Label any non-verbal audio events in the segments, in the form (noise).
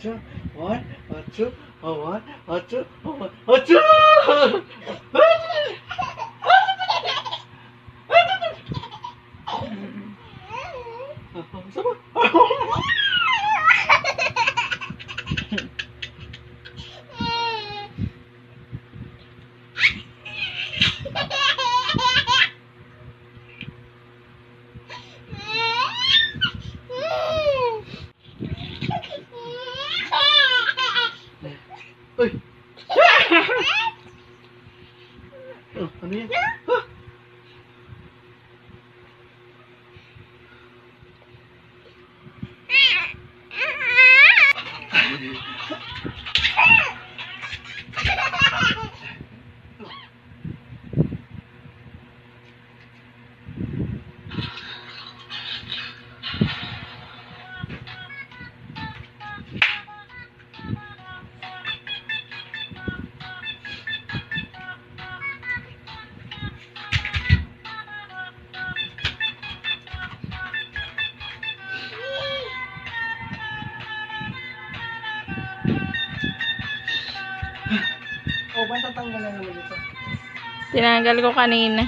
அச்சு ஒன் அச்சு ஒன் அச்சு ஒன் அச்சு Someone. Oh, ano yan? Ah! Oh, ba't tatanggalan naman dito? Tinanggal ko kanina.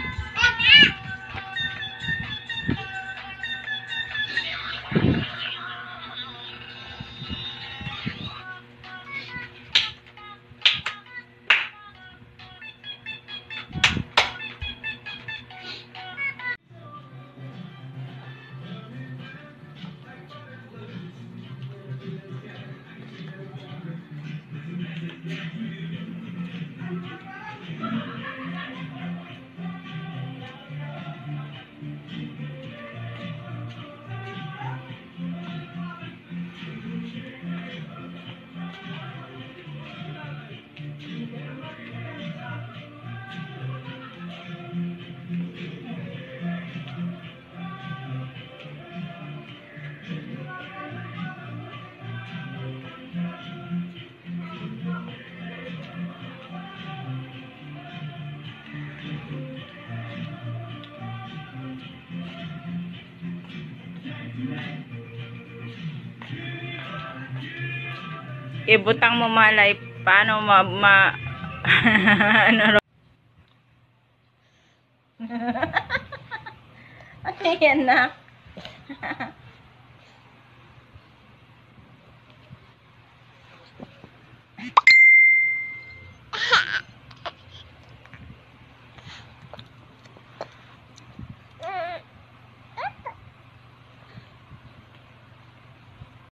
Ibutang mo malay. Paano ma... ma (laughs) ano ro- (laughs) Ano yan na? (laughs)